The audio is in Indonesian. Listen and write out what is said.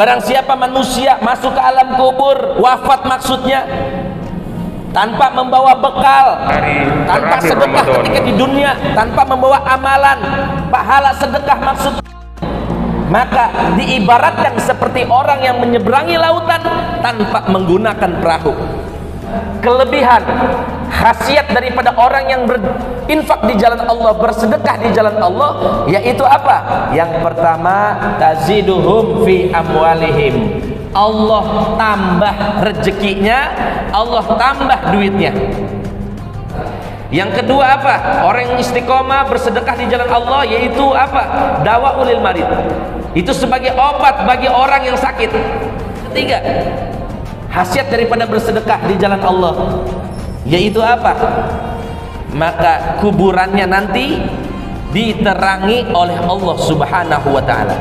barang siapa manusia masuk ke alam kubur wafat maksudnya tanpa membawa bekal tanpa sedekah ketika di dunia tanpa membawa amalan pahala sedekah maksudnya maka diibaratkan seperti orang yang menyeberangi lautan tanpa menggunakan perahu. Kelebihan khasiat daripada orang yang berinfak di jalan Allah bersedekah di jalan Allah yaitu apa yang pertama taziduhum fi amwalihim Allah tambah rezekinya Allah tambah duitnya yang kedua apa? Orang yang istiqomah bersedekah di jalan Allah yaitu apa? Dawa ulil marid. Itu sebagai obat bagi orang yang sakit. Ketiga, khasiat daripada bersedekah di jalan Allah yaitu apa? Maka kuburannya nanti diterangi oleh Allah Subhanahu wa taala.